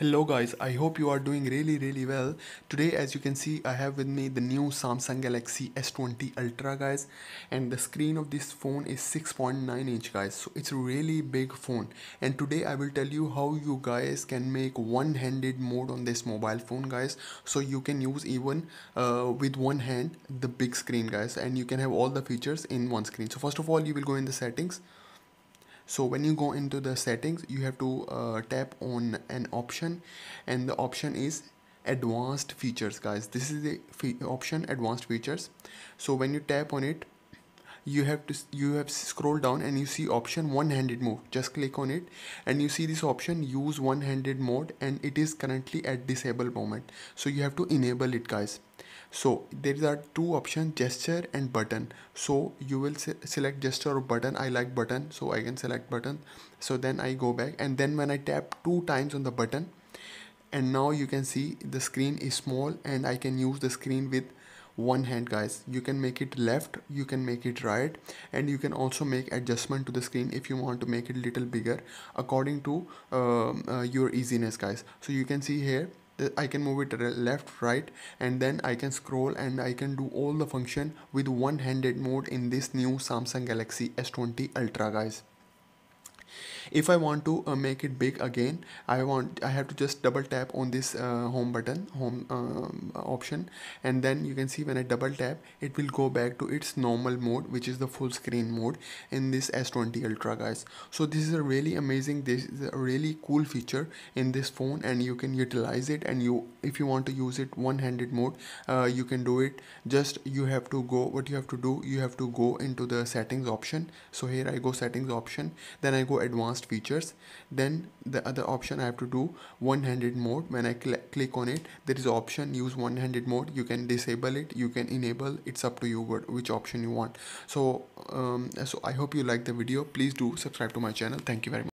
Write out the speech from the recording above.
Hello guys, I hope you are doing really really well. Today as you can see I have with me the new Samsung Galaxy S20 Ultra guys. And the screen of this phone is 6.9 inch guys. So it's a really big phone. And today I will tell you how you guys can make one-handed mode on this mobile phone guys. So you can use even uh, with one hand the big screen guys. And you can have all the features in one screen. So first of all you will go in the settings so when you go into the settings you have to uh, tap on an option and the option is advanced features guys. This is the option advanced features. So when you tap on it you have to you have scroll down and you see option one-handed mode. Just click on it and you see this option use one-handed mode and it is currently at disable moment. So you have to enable it guys. So there are two options gesture and button. So you will se select gesture or button. I like button so i can select button. So then i go back and then when i tap two times on the button and now you can see the screen is small and i can use the screen with one hand guys. You can make it left you can make it right and you can also make adjustment to the screen if you want to make it little bigger according to um, uh, your easiness guys. So you can see here I can move it left right and then I can scroll and I can do all the function with one-handed mode in this new Samsung Galaxy S20 Ultra guys if I want to uh, make it big again I want I have to just double tap on this uh, home button home um, option. And then you can see when I double tap it will go back to its normal mode which is the full screen mode in this S20 Ultra guys. So this is a really amazing this is a really cool feature in this phone and you can utilize it. And you if you want to use it one-handed mode uh, you can do it. Just you have to go what you have to do you have to go into the settings option. So here I go settings option. Then I go advanced advanced features then the other option I have to do one-handed mode. When I cl click on it there is option use one-handed mode. You can disable it you can enable it's up to you what which option you want. So um, so I hope you like the video. Please do subscribe to my channel. Thank you very much